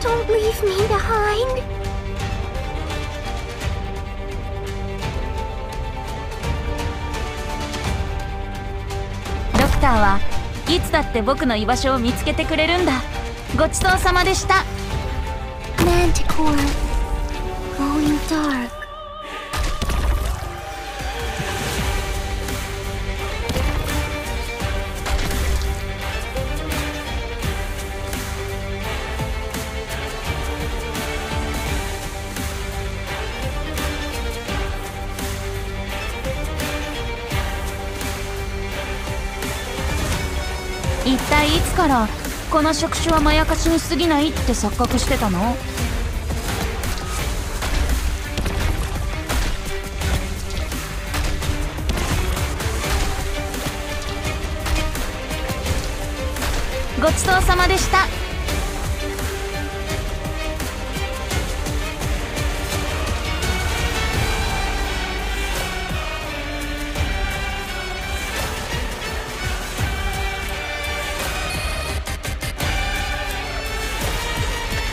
Don't leave me behind. ドクターはいつだって僕の居場所を見つけてくれるんだごちそうさまでした Manticore. Going dark. 一体いつからこの触手はまやかしに過ぎないって錯覚してたの？ごちそうさまでした。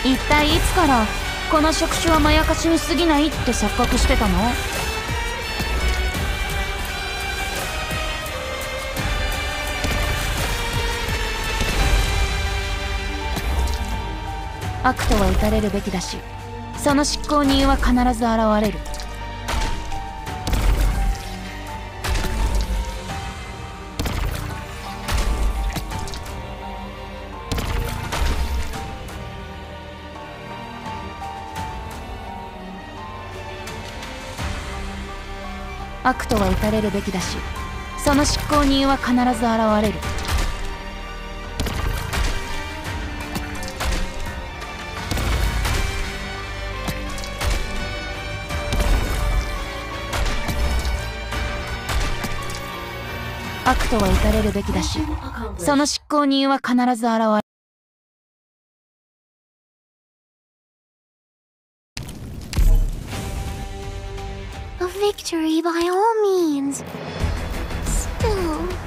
一体いつからこの職種はまやかしに過ぎないって錯覚してたの？悪とは打たれるべきだしその執行人は必ず現れる。悪とは打たれるべきだしその執行人は必ず現れる。悪とは打たれるべきだしその執行人は必ず現れる。victory by all means. Still...